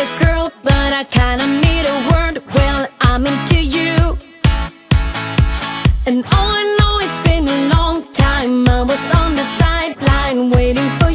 a girl, but I kinda need a word. Well, I'm into you. And all I know, it's been a long time. I was on the sideline waiting for